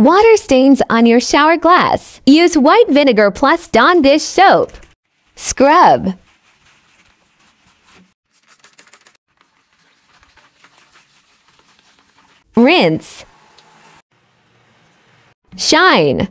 Water stains on your shower glass. Use white vinegar plus Dawn dish soap. Scrub. Rinse. Shine.